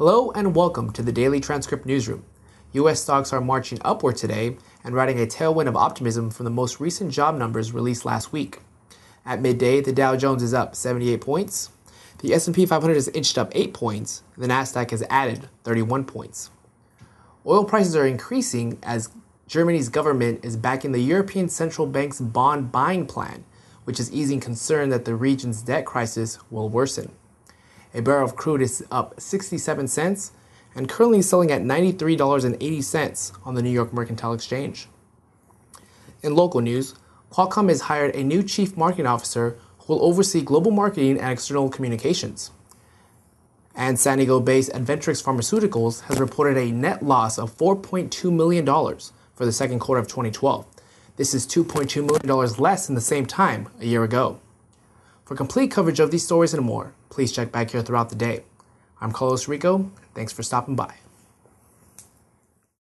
Hello and welcome to the Daily Transcript Newsroom. U.S. stocks are marching upward today and riding a tailwind of optimism from the most recent job numbers released last week. At midday, the Dow Jones is up 78 points, the S&P 500 has inched up 8 points, the Nasdaq has added 31 points. Oil prices are increasing as Germany's government is backing the European Central Bank's bond buying plan, which is easing concern that the region's debt crisis will worsen. A barrel of crude is up 67 cents and currently is selling at $93.80 on the New York Mercantile Exchange. In local news, Qualcomm has hired a new chief marketing officer who will oversee global marketing and external communications. And San Diego based Adventrx Pharmaceuticals has reported a net loss of $4.2 million for the second quarter of 2012. This is $2.2 million less than the same time a year ago. For complete coverage of these stories and more, please check back here throughout the day. I'm Carlos Rico. Thanks for stopping by.